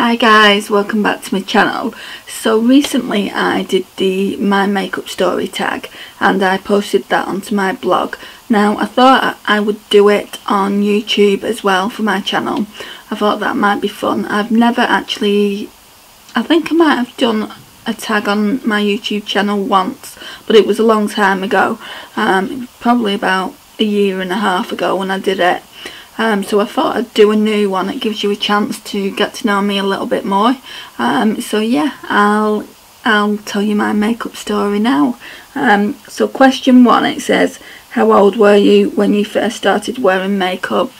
Hi guys, welcome back to my channel. So recently I did the My Makeup Story tag and I posted that onto my blog. Now I thought I would do it on YouTube as well for my channel. I thought that might be fun. I've never actually, I think I might have done a tag on my YouTube channel once but it was a long time ago. Um, probably about a year and a half ago when I did it. Um, so I thought I'd do a new one. It gives you a chance to get to know me a little bit more. Um, so yeah, I'll I'll tell you my makeup story now. Um, so question one, it says, how old were you when you first started wearing makeup?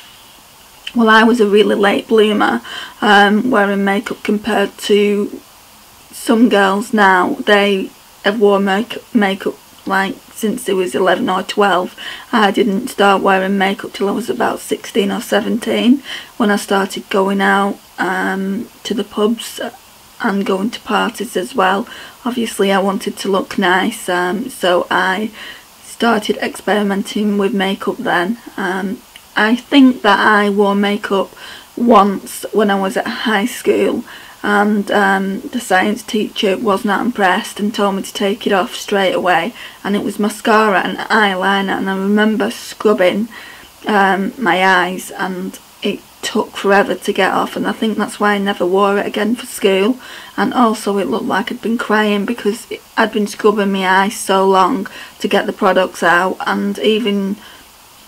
Well, I was a really late bloomer um, wearing makeup compared to some girls now. They have worn make makeup like since I was 11 or 12. I didn't start wearing makeup till I was about 16 or 17 when I started going out um, to the pubs and going to parties as well. Obviously I wanted to look nice um, so I started experimenting with makeup then. Um, I think that I wore makeup once when I was at high school and um, the science teacher was not impressed and told me to take it off straight away and it was mascara and eyeliner and I remember scrubbing um, my eyes and it took forever to get off and I think that's why I never wore it again for school and also it looked like I'd been crying because I'd been scrubbing my eyes so long to get the products out and even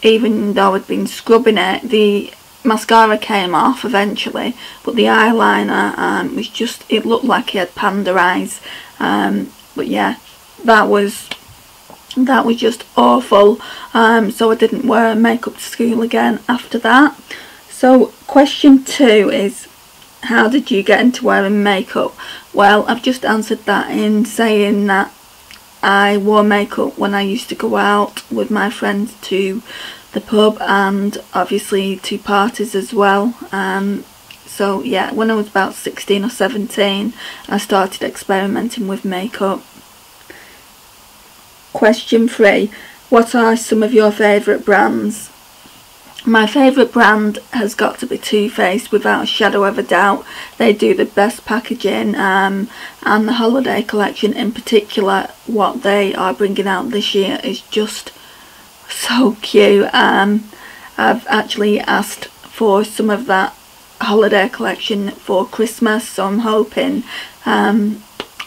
even though I'd been scrubbing it the mascara came off eventually but the eyeliner um, was just it looked like he had panda eyes. Um, but yeah that was that was just awful. Um, so I didn't wear makeup to school again after that. So question two is how did you get into wearing makeup? Well I've just answered that in saying that I wore makeup when I used to go out with my friends to the pub and obviously to parties as well. Um, so yeah when I was about 16 or 17 I started experimenting with makeup. Question 3 what are some of your favourite brands? My favourite brand has got to be Too Faced without a shadow of a doubt. They do the best packaging um, and the holiday collection in particular what they are bringing out this year is just so cute. Um, I've actually asked for some of that holiday collection for Christmas so I'm hoping um,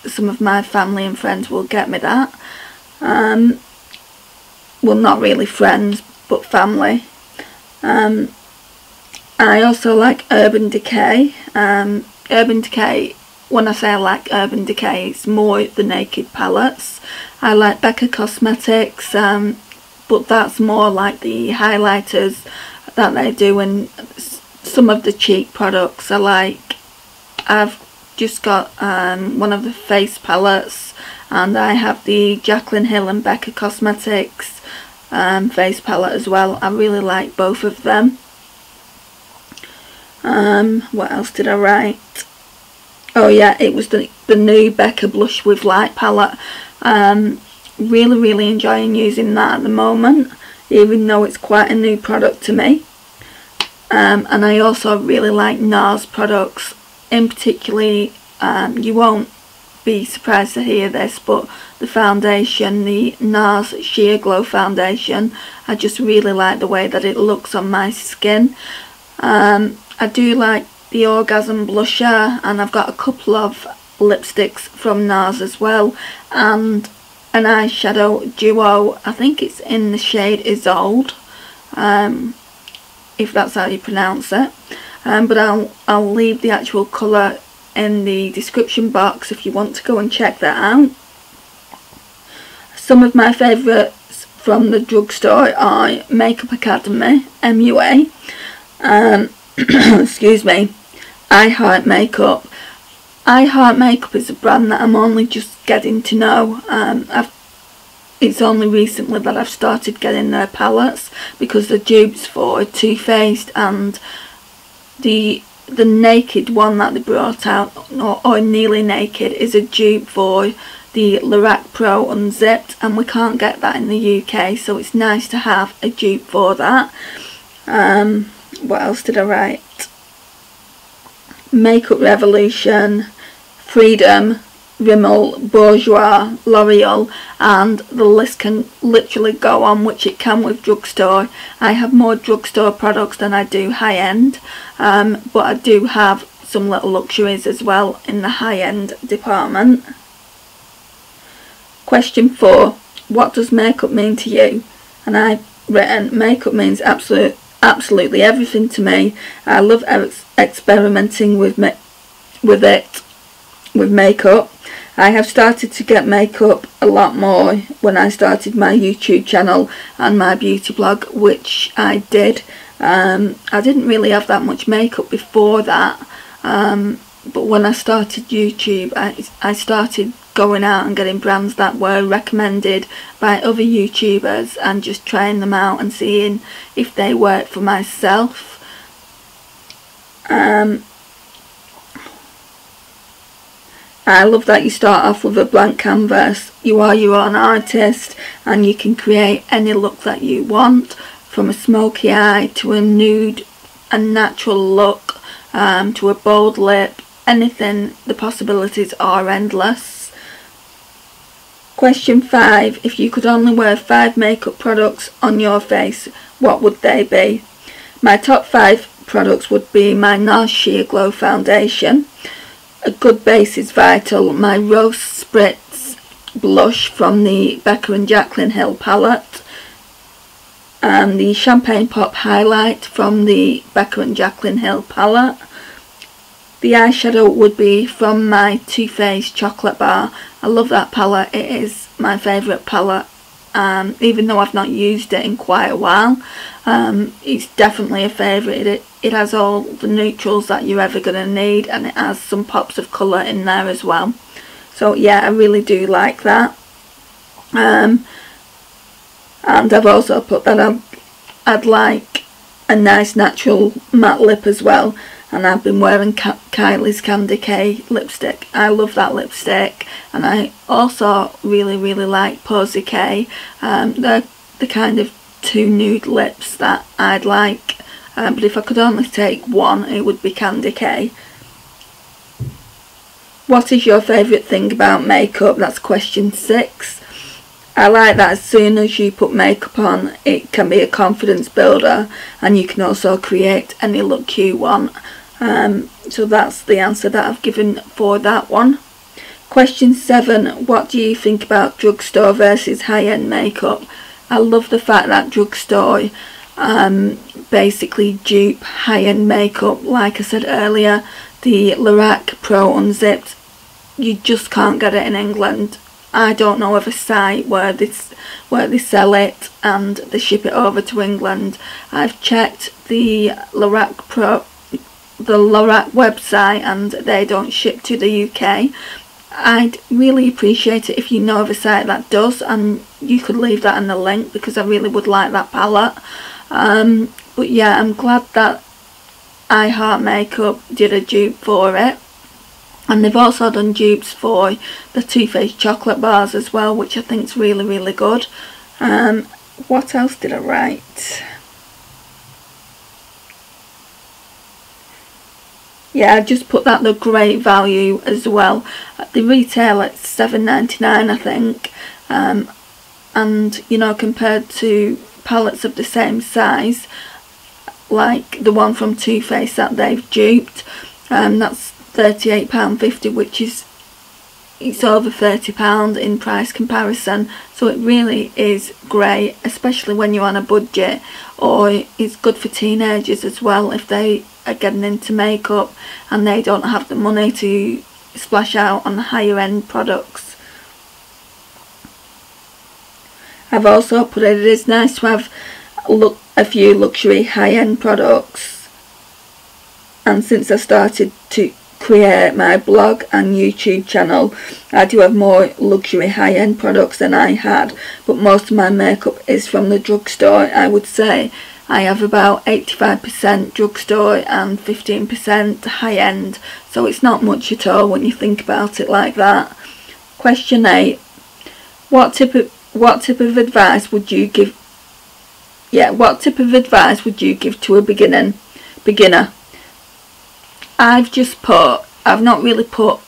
some of my family and friends will get me that. Um, well not really friends but family. Um, I also like Urban Decay. Um, Urban Decay when I say I like Urban Decay it's more the naked palettes. I like Becca Cosmetics um, but that's more like the highlighters that they do and some of the cheek products I like I've just got um, one of the face palettes and I have the Jaclyn Hill and Becca Cosmetics um, face palette as well. I really like both of them. Um, what else did I write? Oh yeah it was the, the new Becca Blush with Light palette. Um, really really enjoying using that at the moment even though it's quite a new product to me. Um, and I also really like NARS products in particularly um, you won't be surprised to hear this but the foundation the NARS Sheer Glow foundation I just really like the way that it looks on my skin. Um, I do like the Orgasm blusher and I've got a couple of lipsticks from NARS as well and an eyeshadow duo. I think it's in the shade Isolde, um, if that's how you pronounce it. Um, but I'll, I'll leave the actual colour in the description box if you want to go and check that out. Some of my favourites from the drugstore are Makeup Academy, MUA, um, excuse me, I Heart Makeup, I Heart Makeup is a brand that I'm only just getting to know. Um, it's only recently that I've started getting their palettes because the dupes for Too Faced and the the naked one that they brought out, or, or nearly naked, is a dupe for the Lorac Pro Unzipped and we can't get that in the UK so it's nice to have a dupe for that. Um, what else did I write? Makeup Revolution, Freedom, Rimmel, Bourjois, L'Oreal and the list can literally go on which it can with drugstore. I have more drugstore products than I do high-end um, but I do have some little luxuries as well in the high-end department. Question 4. What does makeup mean to you? And I've written makeup means absolute, absolutely everything to me. I love ex experimenting with, with it, with makeup. I have started to get makeup a lot more when I started my YouTube channel and my beauty blog, which I did. Um, I didn't really have that much makeup before that, um, but when I started YouTube, I, I started going out and getting brands that were recommended by other YouTubers and just trying them out and seeing if they work for myself. Um, I love that you start off with a blank canvas. You are your own artist and you can create any look that you want from a smoky eye to a nude and natural look um, to a bold lip. Anything, the possibilities are endless. Question 5. If you could only wear 5 makeup products on your face, what would they be? My top 5 products would be my NARS Sheer Glow Foundation a good base is vital. My Rose Spritz blush from the Becca and Jaclyn Hill palette and the Champagne Pop highlight from the Becca and Jaclyn Hill palette. The eyeshadow would be from my Too Faced Chocolate Bar. I love that palette. It is my favourite palette um, even though I've not used it in quite a while. Um, it's definitely a favourite. It, it has all the neutrals that you're ever going to need and it has some pops of colour in there as well. So yeah, I really do like that. Um, and I've also put that on. I'd like a nice natural matte lip as well and I've been wearing Ka Kylie's Candy K lipstick. I love that lipstick and I also really really like Posy K. Um, they're the kind of two nude lips that I'd like um, but if I could only take one it would be Candy K. What is your favourite thing about makeup? That's question six. I like that as soon as you put makeup on it can be a confidence builder and you can also create any look you want um, so that's the answer that I've given for that one. Question 7. What do you think about drugstore versus high-end makeup? I love the fact that drugstore um, basically dupe high-end makeup. Like I said earlier, the Lorac Pro Unzipped, you just can't get it in England. I don't know of a site where this where they sell it and they ship it over to England. I've checked the Lorac Pro the Lorac website and they don't ship to the UK. I'd really appreciate it if you know of a site that does and you could leave that in the link because I really would like that palette. Um, but yeah, I'm glad that I Heart Makeup did a dupe for it. And they've also done dupes for the Too Faced chocolate bars as well, which I think is really, really good. Um, what else did I write? Yeah I just put that the great value as well. The retail at seven ninety nine I think. Um, and you know compared to palettes of the same size like the one from Too Faced that they've duped um, that's £38.50 which is it's over £30 in price comparison so it really is great especially when you're on a budget or it's good for teenagers as well if they are getting into makeup and they don't have the money to splash out on higher end products. I've also put it, it is nice to have look a few luxury high-end products and since I started to create my blog and YouTube channel I do have more luxury high-end products than I had but most of my makeup is from the drugstore I would say I have about 85% drugstore and 15% high-end so it's not much at all when you think about it like that. Question 8. What tip of, what tip of advice would you give yeah, what tip of advice would you give to a beginning beginner? I've just put, I've not really put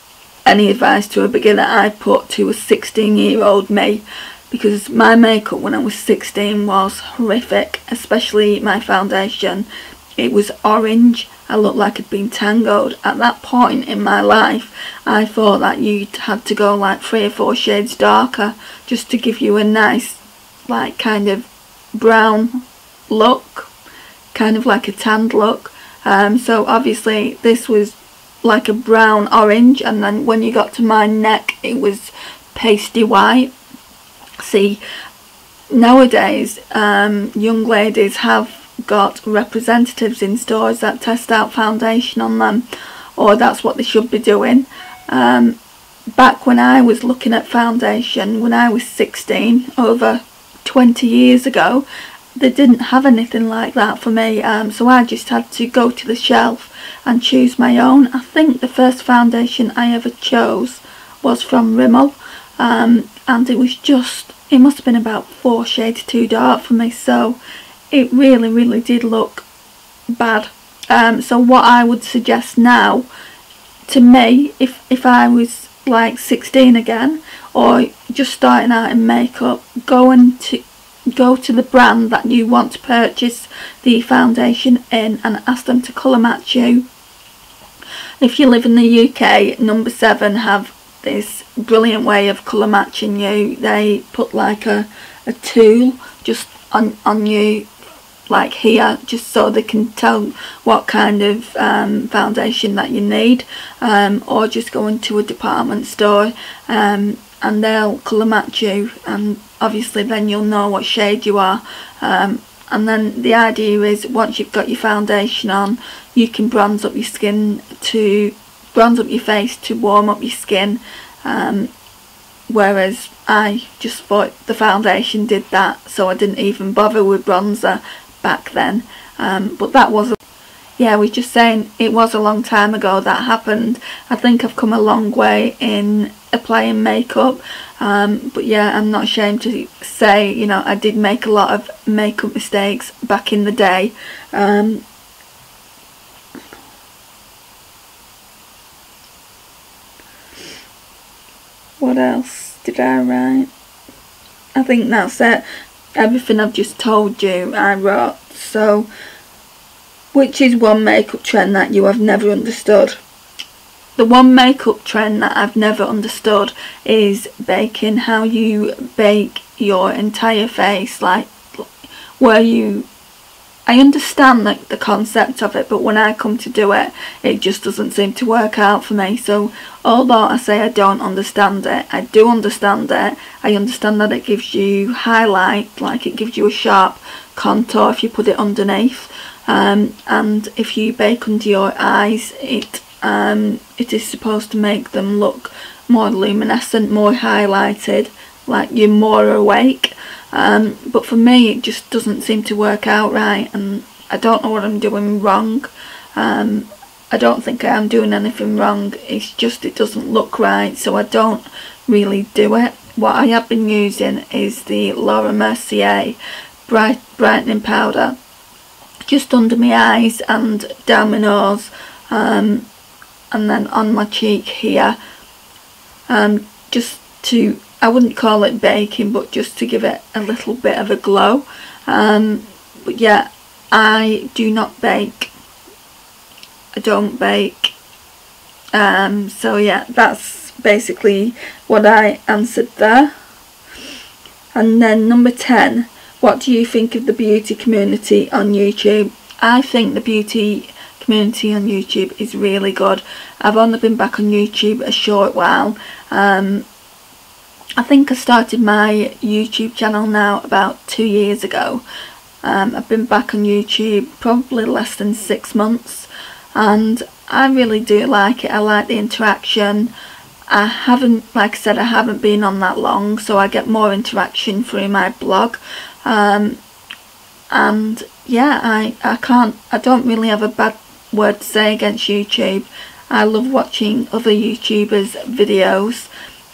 any advice to a beginner, I put to a 16 year old me because my makeup when I was 16 was horrific, especially my foundation. It was orange, I looked like I'd been tangled. At that point in my life, I thought that you had to go like three or four shades darker just to give you a nice, like kind of brown look, kind of like a tanned look. Um, so obviously this was like a brown orange and then when you got to my neck it was pasty white. See nowadays um, young ladies have got representatives in stores that test out foundation on them or that's what they should be doing. Um, back when I was looking at foundation when I was 16 over 20 years ago they didn't have anything like that for me um, so I just had to go to the shelf and choose my own. I think the first foundation I ever chose was from Rimmel um, and it was just, it must have been about four shades too dark for me so it really really did look bad. Um, so what I would suggest now to me if, if I was like 16 again or just starting out in makeup go and to go to the brand that you want to purchase the foundation in and ask them to colour match you. If you live in the UK, number 7 have this brilliant way of colour matching you. They put like a, a tool just on, on you like here just so they can tell what kind of um, foundation that you need um, or just go into a department store um, and they'll colour match you and obviously then you'll know what shade you are um, and then the idea is once you've got your foundation on you can bronze up your skin to bronze up your face to warm up your skin um, whereas I just thought the foundation did that so I didn't even bother with bronzer back then um, but that was yeah, we're just saying it was a long time ago that happened. I think I've come a long way in applying makeup. Um, but yeah, I'm not ashamed to say, you know, I did make a lot of makeup mistakes back in the day. Um, what else did I write? I think that's it. Everything I've just told you I wrote. So which is one makeup trend that you have never understood? The one makeup trend that I've never understood is baking, how you bake your entire face, like where you I understand like the concept of it but when I come to do it it just doesn't seem to work out for me. So although I say I don't understand it I do understand it. I understand that it gives you highlight like it gives you a sharp contour if you put it underneath. Um, and if you bake under your eyes it um, it is supposed to make them look more luminescent, more highlighted, like you're more awake. Um, but for me it just doesn't seem to work out right and I don't know what I'm doing wrong. Um, I don't think I am doing anything wrong. It's just it doesn't look right so I don't really do it. What I have been using is the Laura Mercier bright brightening powder just under my eyes and down my nose. Um, and then on my cheek here. Um, just to I wouldn't call it baking but just to give it a little bit of a glow. Um, but yeah I do not bake. I don't bake. Um, so yeah that's basically what I answered there. And then number 10 what do you think of the beauty community on YouTube? I think the beauty community on YouTube is really good. I've only been back on YouTube a short while. Um, I think I started my YouTube channel now about two years ago. Um, I've been back on YouTube probably less than six months and I really do like it. I like the interaction. I haven't, like I said, I haven't been on that long so I get more interaction through my blog um, and yeah I, I can't I don't really have a bad word to say against YouTube. I love watching other YouTubers videos.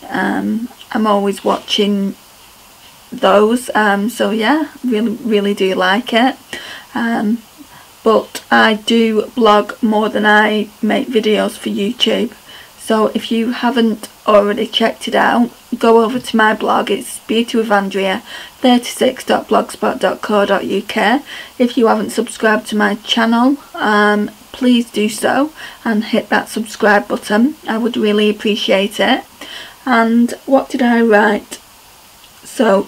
Um, I'm always watching those um, so yeah really really do like it. Um, but I do blog more than I make videos for YouTube. So if you haven't already checked it out, go over to my blog. It's beautywithandrea36.blogspot.co.uk. If you haven't subscribed to my channel, um, please do so and hit that subscribe button. I would really appreciate it. And what did I write? So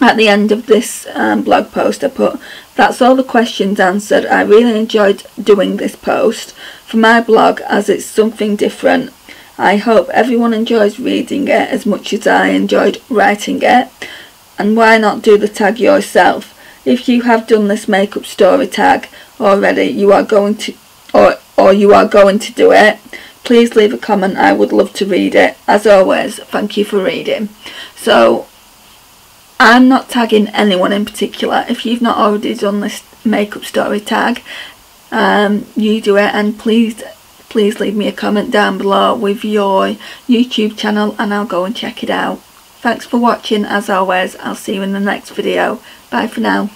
at the end of this um, blog post I put that's all the questions answered I really enjoyed doing this post for my blog as it's something different I hope everyone enjoys reading it as much as I enjoyed writing it. And why not do the tag yourself? If you have done this makeup story tag already you are going to or or you are going to do it please leave a comment. I would love to read it. As always thank you for reading. So I'm not tagging anyone in particular. If you've not already done this makeup story tag, um, you do it and please please leave me a comment down below with your YouTube channel and I'll go and check it out. Thanks for watching as always. I'll see you in the next video. Bye for now.